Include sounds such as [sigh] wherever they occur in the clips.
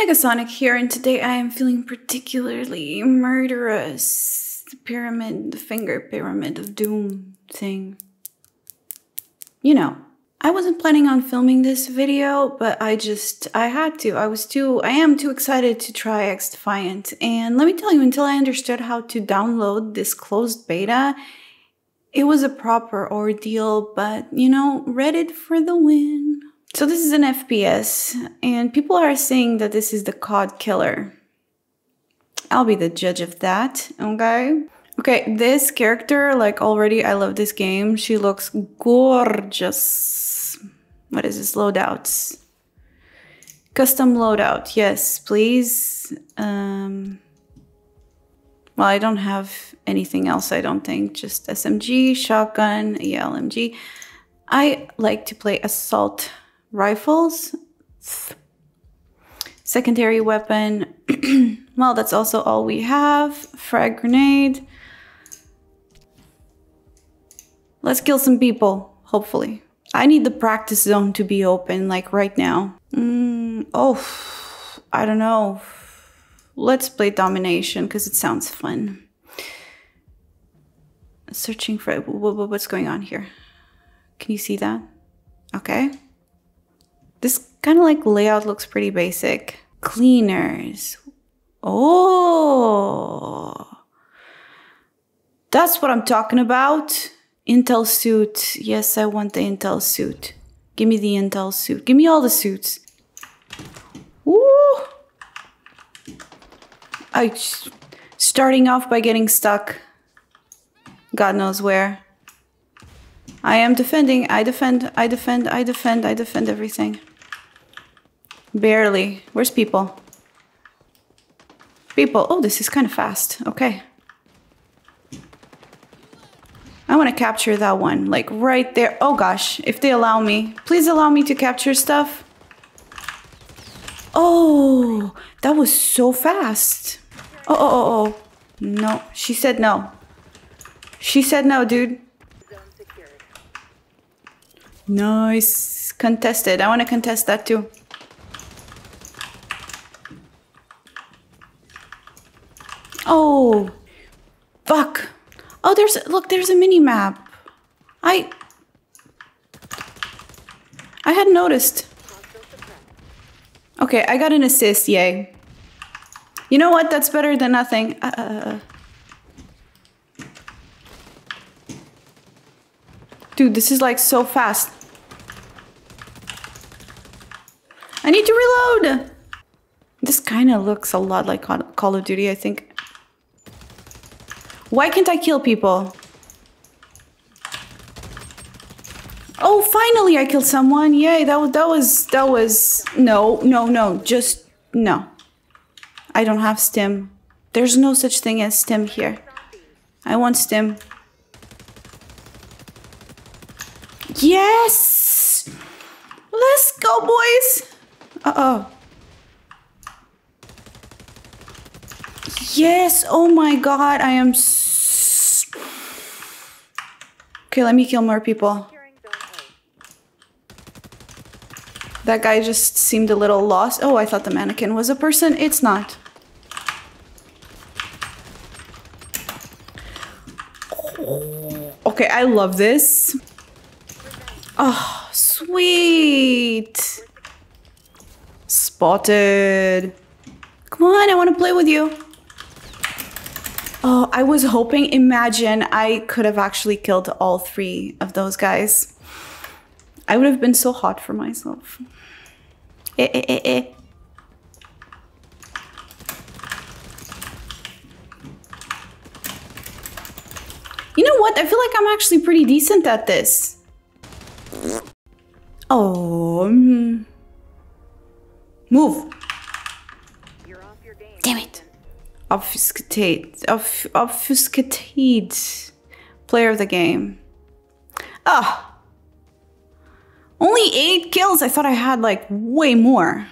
Negasonic here, and today I am feeling particularly murderous. The pyramid, the finger pyramid of doom thing. You know, I wasn't planning on filming this video, but I just, I had to. I was too, I am too excited to try XDefiant. And let me tell you, until I understood how to download this closed beta, it was a proper ordeal, but you know, Reddit for the win. So this is an FPS, and people are saying that this is the COD killer. I'll be the judge of that, okay? Okay, this character, like already, I love this game. She looks gorgeous. What is this? Loadouts. Custom loadout, yes, please. Um, well, I don't have anything else, I don't think. Just SMG, shotgun, yeah, LMG. I like to play assault rifles. Secondary weapon. [clears throat] well, that's also all we have. Frag grenade. Let's kill some people, hopefully. I need the practice zone to be open, like right now. Mm, oh, I don't know. Let's play domination, because it sounds fun. Searching for... What's going on here? Can you see that? Okay. This kind of like layout looks pretty basic. Cleaners. Oh. That's what I'm talking about. Intel suit. Yes, I want the Intel suit. Give me the Intel suit. Give me all the suits. Woo! I starting off by getting stuck. God knows where. I am defending. I defend. I defend. I defend. I defend everything. Barely. Where's people? People. Oh, this is kind of fast. Okay. I want to capture that one, like right there. Oh gosh, if they allow me. Please allow me to capture stuff. Oh, that was so fast. Oh, oh, oh, oh. No, she said no. She said no, dude. Nice. Contested. I want to contest that too. Oh, fuck. Oh, there's, look, there's a mini map. I, I had noticed. Okay, I got an assist, yay. You know what? That's better than nothing. Uh, uh, uh. Dude, this is like so fast. I need to reload! This kind of looks a lot like Call of Duty, I think. Why can't I kill people? Oh, finally I killed someone. Yay, that was, that was, that was, no, no, no, just, no. I don't have stim. There's no such thing as stim here. I want stim. Yes! Let's go, boys! Uh-oh. Yes! Oh my god, I am so Okay, let me kill more people. That guy just seemed a little lost. Oh, I thought the mannequin was a person. It's not. Okay, I love this. Oh, sweet. Spotted. Come on, I want to play with you. Oh, I was hoping, imagine I could have actually killed all three of those guys. I would have been so hot for myself. Eh, eh, eh, eh. You know what? I feel like I'm actually pretty decent at this. Oh. Um, move. Obfuscate, obf, obfuscated player of the game. Ah, only eight kills. I thought I had like way more.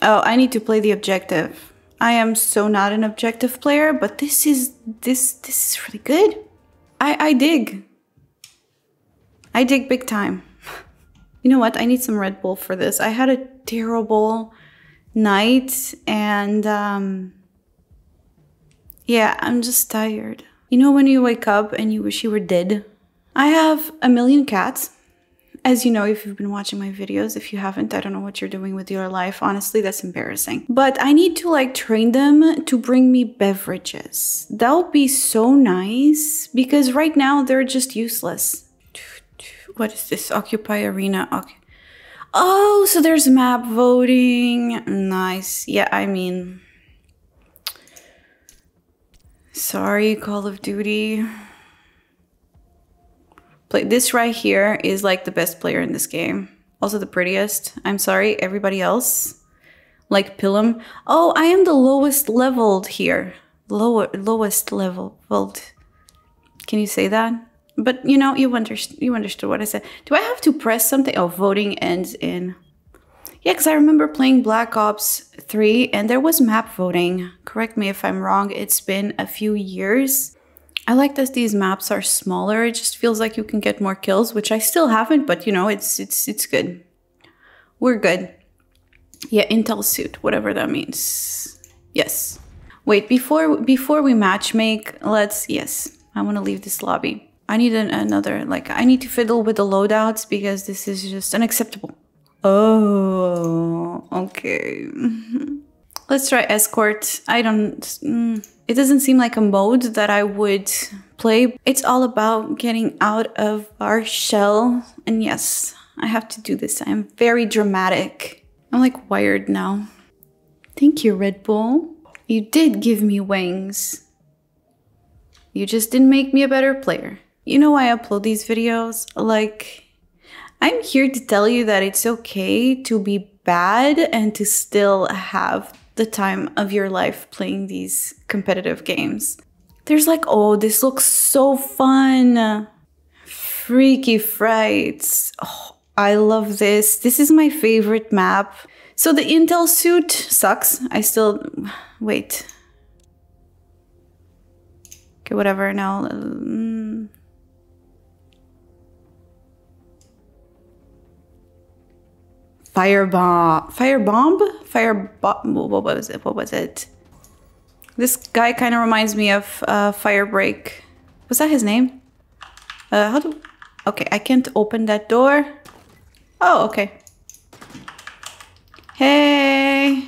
Oh, I need to play the objective. I am so not an objective player, but this is this this is really good. I I dig. I dig big time. You know what? I need some Red Bull for this. I had a terrible night and um, yeah, I'm just tired. You know when you wake up and you wish you were dead? I have a million cats. As you know, if you've been watching my videos, if you haven't, I don't know what you're doing with your life. Honestly, that's embarrassing. But I need to like train them to bring me beverages. That would be so nice because right now they're just useless. What is this? Occupy Arena. Okay. Oh, so there's map voting. Nice. Yeah, I mean. Sorry, Call of Duty. Play this right here is like the best player in this game. Also the prettiest. I'm sorry, everybody else. Like Pillum. Oh, I am the lowest leveled here. Lower lowest level leveled. Can you say that? But you know, you understood you understood what I said. Do I have to press something? Oh, voting ends in. Yeah, because I remember playing Black Ops 3 and there was map voting. Correct me if I'm wrong, it's been a few years. I like that these maps are smaller. It just feels like you can get more kills, which I still haven't, but you know, it's it's it's good. We're good. Yeah, intel suit, whatever that means. Yes. Wait, before before we match make, let's yes. I want to leave this lobby. I need an, another like I need to fiddle with the loadouts because this is just unacceptable. Oh, okay. Let's try escort. I don't mm, it doesn't seem like a mode that I would play. It's all about getting out of our shell. And yes, I have to do this. I'm very dramatic. I'm like wired now. Thank you, Red Bull. You did give me wings. You just didn't make me a better player. You know why I upload these videos? Like, I'm here to tell you that it's okay to be bad and to still have the time of your life playing these competitive games. There's like, oh, this looks so fun. Freaky Frights. Oh, I love this. This is my favorite map. So the Intel suit sucks. I still, wait. Okay, whatever now. Um, Firebomb. Firebomb? Firebomb. What was it? What was it? This guy kind of reminds me of uh, Firebreak. Was that his name? Uh, how do... Okay, I can't open that door. Oh, okay. Hey!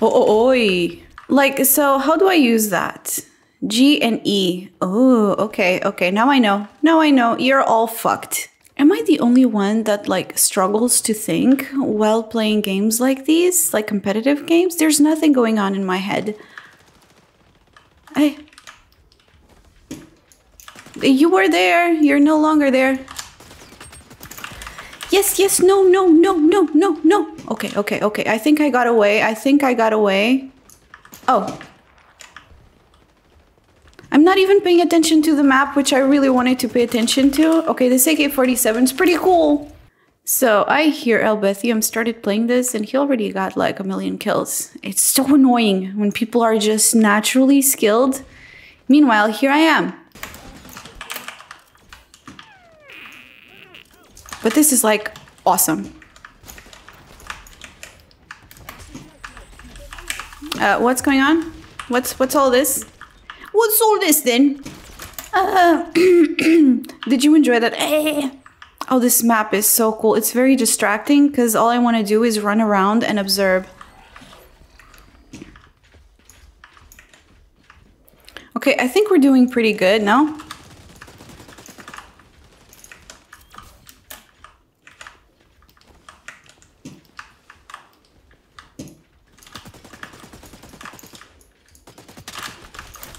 Oh, oh, oi. Like, so how do I use that? G and E. Oh, okay, okay. Now I know. Now I know. You're all fucked. Am I the only one that like struggles to think while playing games like these, like competitive games? There's nothing going on in my head. I You were there. You're no longer there. Yes, yes, no, no, no, no, no, no. Okay, okay, okay. I think I got away. I think I got away. Oh, I'm not even paying attention to the map, which I really wanted to pay attention to. Okay, this AK-47 is pretty cool. So I hear Elbethium started playing this and he already got like a million kills. It's so annoying when people are just naturally skilled. Meanwhile, here I am. But this is like awesome. Uh, what's going on? What's what's all this? What's all this then? Uh, [clears throat] did you enjoy that? Eh. Oh, this map is so cool. It's very distracting because all I want to do is run around and observe. Okay, I think we're doing pretty good, no?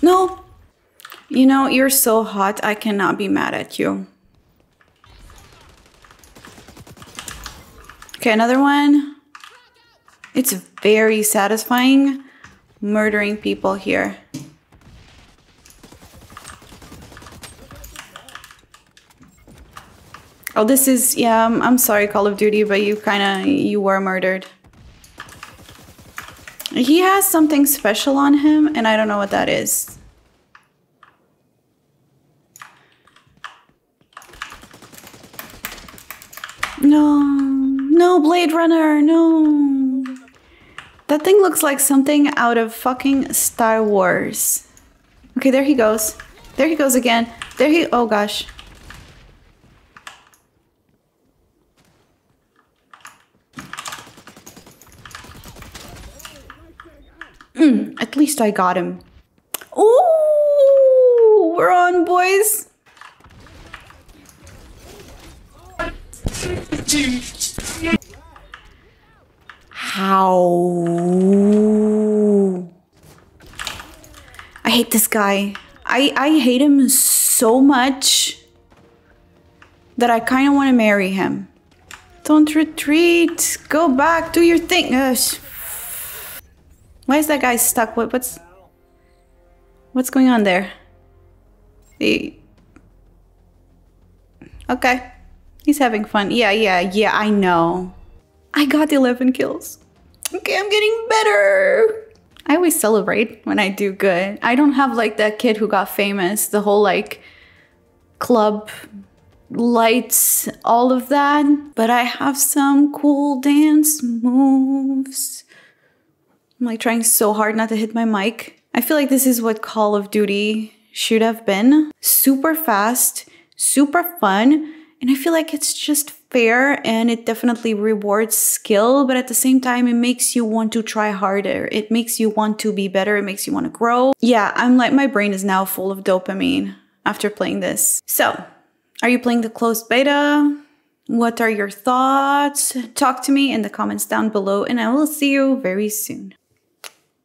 No. You know, you're so hot, I cannot be mad at you. Okay, another one. It's very satisfying murdering people here. Oh, this is, yeah, I'm, sorry, Call of Duty, but you kind of, you were murdered. He has something special on him, and I don't know what that is. No, no, Blade Runner, no. That thing looks like something out of fucking Star Wars. Okay, there he goes. There he goes again. There he. Oh gosh. Mm, at least I got him. Ooh, we're on, boys. How? I hate this guy. I, I hate him so much that I kind of want to marry him. Don't retreat. Go back. Do your thing. Ugh. Why is that guy stuck? What, what's what's going on there? The okay, he's having fun. Yeah, yeah, yeah. I know. I got the 11 kills. Okay, I'm getting better. I always celebrate when I do good. I don't have like that kid who got famous, the whole like club lights, all of that. But I have some cool dance moves. I'm like trying so hard not to hit my mic. I feel like this is what Call of Duty should have been. Super fast, super fun, and I feel like it's just fair and it definitely rewards skill, but at the same time, it makes you want to try harder. It makes you want to be better. It makes you want to grow. Yeah, I'm like, my brain is now full of dopamine after playing this. So, are you playing the closed beta? What are your thoughts? Talk to me in the comments down below, and I will see you very soon.